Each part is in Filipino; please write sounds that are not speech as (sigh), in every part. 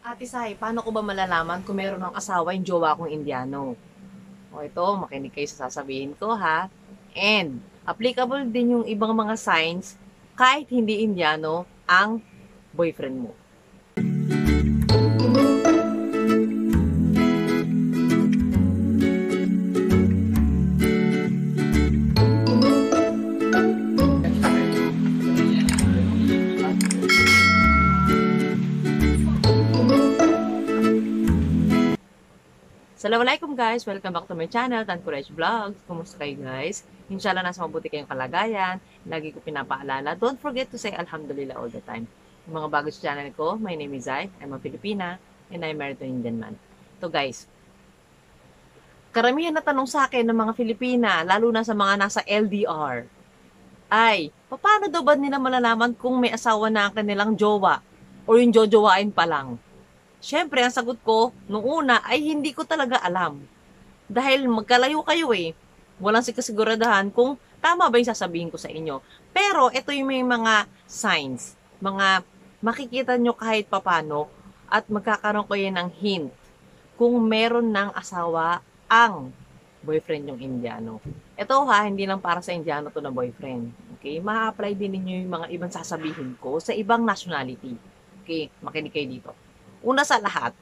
Ate Sai, paano ko ba malalaman kung meron ng asawa yung jowa kong Indiano? O ito, makinig kayo sa sasabihin ko ha. And, applicable din yung ibang mga signs kahit hindi Indiano ang boyfriend mo. Assalamualaikum guys! Welcome back to my channel, Tan Courage Vlogs. Kumusta kayo guys? Inshallah nasa mabuti kayong kalagayan. Lagi ko pinapaalala, don't forget to say Alhamdulillah all the time. Yung mga bago sa channel ko, my name is Zai, I'm a Filipina, and I'm married to an Indian man. So guys, karamihan na tanong sa akin ng mga Filipina, lalo na sa mga nasa LDR, ay, paano daw ba nila malalaman kung may asawa na ang kanilang jowa? O yung jojowain pa lang? Siyempre, ang sagot ko, nung una, ay hindi ko talaga alam. Dahil magkalayo kayo eh. Walang sikasiguradahan kung tama ba yung sasabihin ko sa inyo. Pero, ito yung may mga signs. Mga makikita nyo kahit papano at magkakaroon ko yan ng hint kung meron ng asawa ang boyfriend yung Indiano. Ito ha, hindi lang para sa Indiano to na boyfriend. Okay? Ma-apply din ninyo yung mga ibang sasabihin ko sa ibang nationality. Okay? Makinig kayo dito. Una sa lahat,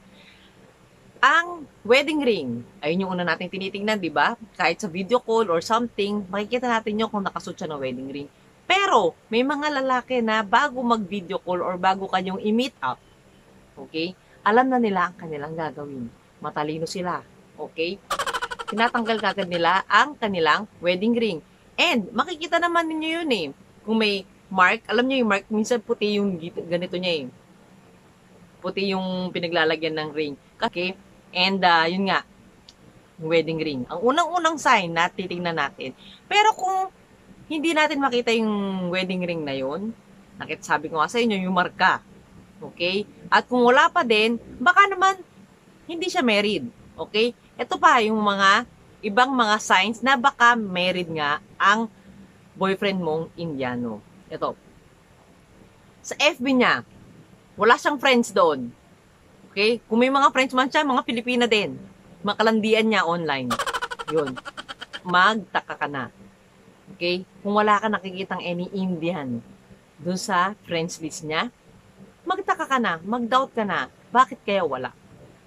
ang wedding ring, ayun yung una natin tinitingnan, di ba? Kahit sa video call or something, makikita natin yung kung nakasuot siya ng wedding ring. Pero, may mga lalaki na bago mag-video call or bago kanyong i-meet up, okay, alam na nila ang kanilang gagawin. Matalino sila, okay? Tinatanggal kagad nila ang kanilang wedding ring. And, makikita naman ninyo yun eh. Kung may mark, alam niyo yung mark, minsan puti yung ganito niya eh puti yung pinaglalagyan ng ring. Okay? And uh, yun nga, wedding ring. Ang unang-unang sign na titingnan natin. Pero kung hindi natin makita yung wedding ring na yun, nakit sabi ko nga sa inyo, yung marka. Okay? At kung wala pa din, baka naman hindi siya married. Okay? Ito pa yung mga ibang mga signs na baka married nga ang boyfriend mong Indiano. Ito. Sa FB niya, wala siyang friends doon. Okay? Kung may mga friends man siya, mga Pilipina din. Makalandian niya online. Yun. Magtaka ka na. Okay? Kung wala ka nakikitang any Indian doon sa friends list niya, magtaka ka na, mag-doubt ka na, bakit kaya wala?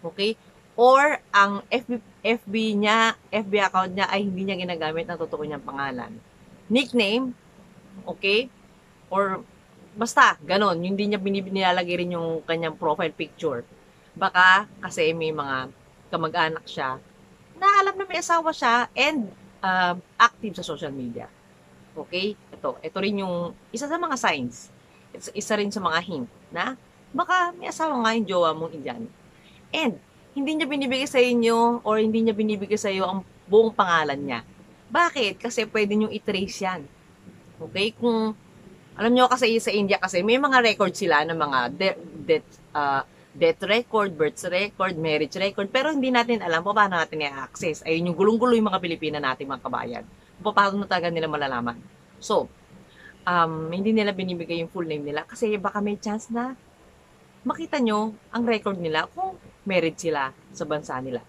Okay? Or ang FB, FB niya, FB account niya ay hindi niya ginagamit ang totoo niyang pangalan. Nickname, okay? Or Basta, ganon. Yung di niya binilalagay rin yung kanyang profile picture. Baka kasi may mga kamag-anak siya na alam na may asawa siya and uh, active sa social media. Okay? Ito. Ito rin yung isa sa mga signs. It's, isa rin sa mga hint na baka may asawa nga yung jowa mong Indian. And, hindi niya binibigay sa inyo or hindi niya binibigay sa iyo ang buong pangalan niya. Bakit? Kasi pwede niyo i-trace yan. Okay? Kung alam nyo kasi sa India kasi may mga record sila ng mga de- death, uh, death record, birth record, marriage record, pero hindi natin alam kung paano natin i-access. Ayun yung gulong-gulo yung mga Pilipina nating mga kabayan. Paano talaga nila malalaman. So, um, hindi nila binibigay yung full name nila kasi baka may chance na makita nyo ang record nila kung married sila sa bansa nila.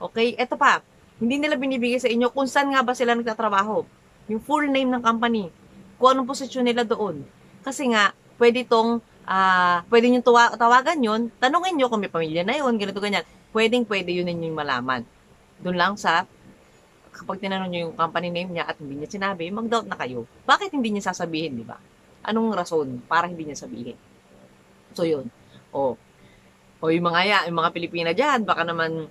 Okay, eto pa, hindi nila binibigay sa inyo kung saan nga ba sila nagtatrabaho. Yung full name ng company kung anong posisyon nila doon. Kasi nga, pwede tong, uh, pwede nyo tuwa, tawagan yun, tanungin nyo kung may pamilya na yun, ganito, ganyan. Pwedeng pwede yun ninyo malaman. Doon lang sa, kapag tinanong nyo yung company name niya at hindi niya sinabi, mag-doubt na kayo. Bakit hindi niya sasabihin, di ba? Anong rason para hindi niya sabihin? So, yun. O, o yung mga ya, yung mga Pilipina dyan, baka naman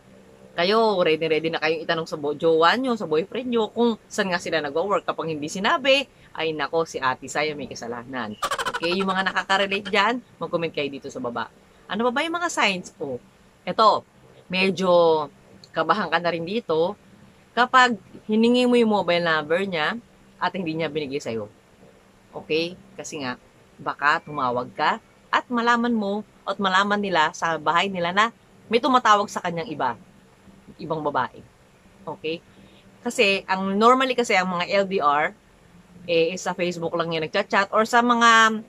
kayo, ready-ready na kayong itanong sa jowa nyo, sa boyfriend nyo, kung saan nga sila nag-work. Kapag hindi sinabi, ay nako, si ate Saya may kasalanan. Okay, yung mga nakaka-relate dyan, mag-comment kayo dito sa baba. Ano ba ba yung mga signs? Oh, eto, medyo kabahan ka na rin dito kapag hiningi mo yung mobile number niya at hindi niya binigay sa'yo. Okay? Kasi nga, baka tumawag ka at malaman mo at malaman nila sa bahay nila na may tumatawag sa kanyang iba ibang babae. Okay? Kasi, ang normally kasi ang mga LDR, eh, sa Facebook lang yan nagchat-chat or sa mga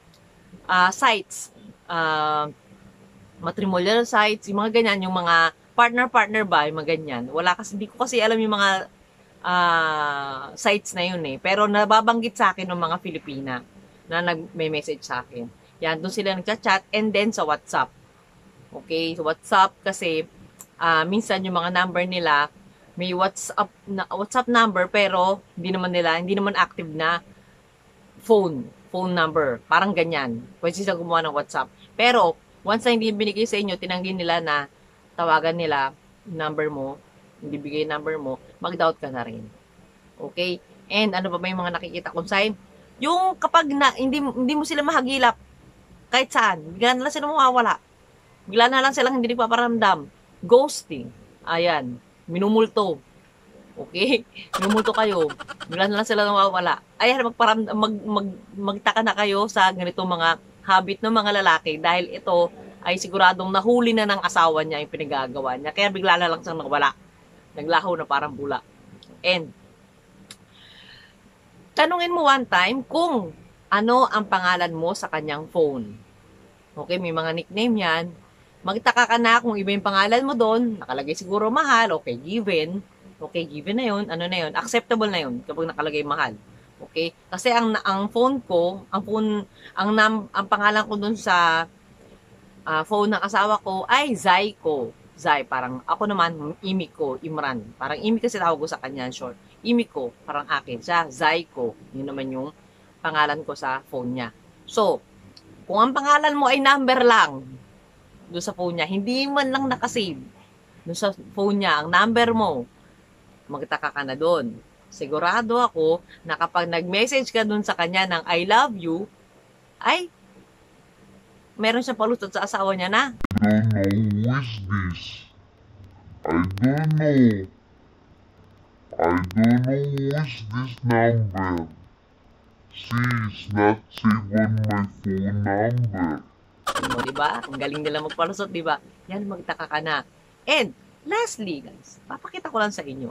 uh, sites, uh, matrimonial sites, yung mga ganyan, yung mga partner-partner ba, yung mga ganyan. Wala kasi, hindi ko kasi alam yung mga uh, sites na yun eh. Pero nababanggit sa akin ng mga Filipina na nag-message sa akin. Yan, doon sila nagchat-chat and then sa WhatsApp. Okay, sa WhatsApp kasi uh, minsan yung mga number nila may WhatsApp na, WhatsApp number pero hindi naman nila, hindi naman active na phone, phone number. Parang ganyan. Pwede sila gumawa ng WhatsApp. Pero once na hindi binigay sa inyo, tinanggi nila na tawagan nila number mo, hindi bigay number mo, mag-doubt ka na rin. Okay? And ano ba yung mga nakikita kong sign? Yung kapag na, hindi, hindi mo sila mahagilap, kahit saan, bigla na lang sila mawawala. Bigla na lang silang hindi nagpaparamdam. Ghosting. Ayan. Minumulto. Okay? (laughs) Minumulto kayo. Bigla na lang sila nawawala. Ayan, magparam, mag, mag, magtaka na kayo sa ganitong mga habit ng mga lalaki dahil ito ay siguradong nahuli na ng asawa niya yung pinagagawa niya. Kaya bigla na lang siyang nawala. Naglaho na parang bula. And, tanungin mo one time kung ano ang pangalan mo sa kanyang phone. Okay, may mga nickname yan. Magtaka ka na kung iba yung pangalan mo doon. Nakalagay siguro mahal. Okay, given. Okay, given na yun. Ano na yun? Acceptable na yun kapag nakalagay mahal. Okay? Kasi ang ang phone ko, ang phone, ang nam, ang pangalan ko doon sa uh, phone ng asawa ko ay Zyko. Zay, parang ako naman, Imiko, Imran. Parang Imi kasi tawag ko sa kanya, short. Imiko, parang akin. Siya, Zyko. Yun naman yung pangalan ko sa phone niya. So, kung ang pangalan mo ay number lang, doon sa phone niya, hindi man lang nakasave doon sa phone niya, ang number mo, magtaka ka na doon. Sigurado ako na kapag nag-message ka doon sa kanya ng I love you, ay meron siyang palusot sa asawa niya na. Who is this. I don't know. I don't know who is this number. She's not saved on my phone number. Mo, di ba? Ang galing nila magpalusot, di ba? Yan, magtaka ka na. And, lastly, guys, papakita ko lang sa inyo.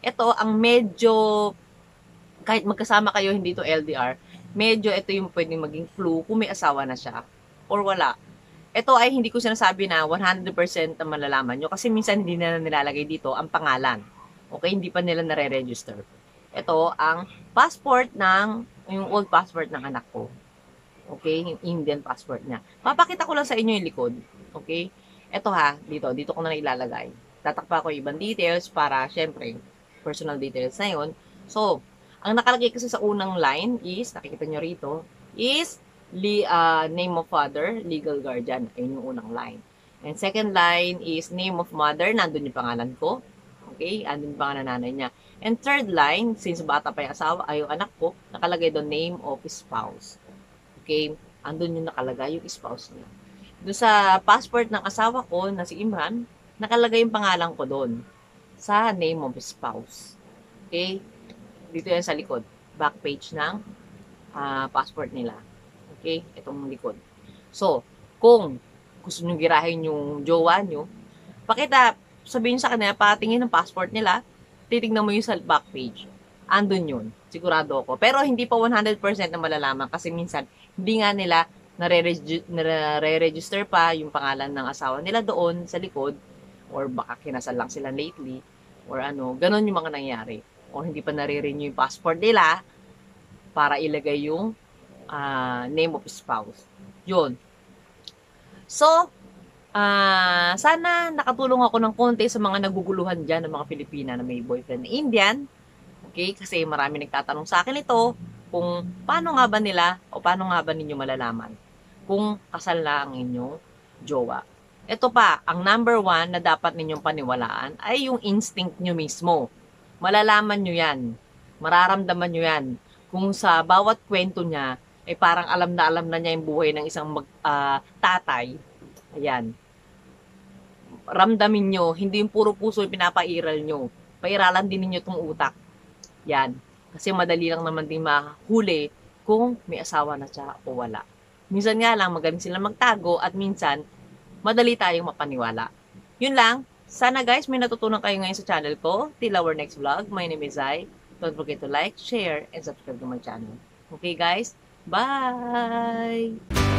Ito, ang medyo, kahit magkasama kayo, hindi to LDR, medyo ito yung pwedeng maging flu kung may asawa na siya or wala. Ito ay hindi ko sinasabi na 100% na malalaman nyo kasi minsan hindi na nilalagay dito ang pangalan. Okay, hindi pa nila nare-register. Ito ang passport ng, yung old passport ng anak ko. Okay, Indian passport niya. Papakita ko lang sa inyo yung likod. Okay, ito ha, dito, dito ko na ilalagay. Tatakpa ko ibang details para, syempre, personal details na yun. So, ang nakalagay kasi sa unang line is, nakikita nyo rito, is li, uh, name of father, legal guardian. Ayun yung unang line. And second line is name of mother, nandun yung pangalan ko. Okay, andun yung pangalan nanay niya. And third line, since bata pa yung asawa, ay yung anak ko, nakalagay doon name of spouse. Okay, andun yung nakalagay yung spouse niya. Doon sa passport ng asawa ko, na si Imran, nakalagay yung pangalan ko doon sa name of spouse. Okay, dito yan sa likod, back page ng uh, passport nila. Okay? Itong likod. So, kung gusto nyo girahin yung jowa nyo, pakita, sabihin sa kanila, patingin ng passport nila, titignan mo yung sa back page. Andun yun. Sigurado ako. Pero hindi pa 100% na malalaman kasi minsan, hindi nga nila nare-register pa yung pangalan ng asawa nila doon sa likod or baka kinasal lang sila lately or ano, ganun yung mga nangyari. O hindi pa nare-renew yung passport nila para ilagay yung uh, name of spouse. Yun. So, uh, sana nakatulong ako ng konti sa mga naguguluhan dyan ng mga Pilipina na may boyfriend na Indian. Okay? Kasi marami nagtatanong sa akin ito kung paano nga ba nila o paano nga ba ninyo malalaman kung kasal na ang inyong jowa. Ito pa, ang number one na dapat ninyong paniwalaan ay yung instinct nyo mismo. Malalaman nyo yan. Mararamdaman nyo yan. Kung sa bawat kwento niya, eh parang alam na alam na niya yung buhay ng isang mag, uh, tatay. Ayan. Ramdamin nyo, hindi yung puro puso yung pinapairal nyo. Pairalan din ninyo itong utak. Yan. Kasi madali lang naman din mahuli kung may asawa na siya o wala. Minsan nga lang magaling sila magtago at minsan madali tayong mapaniwala. Yun lang. Sana guys may natutunan kayo ngayon sa channel ko. Till our next vlog. My name is Zai. Don't forget to like, share, and subscribe to my channel. Okay guys? Bye!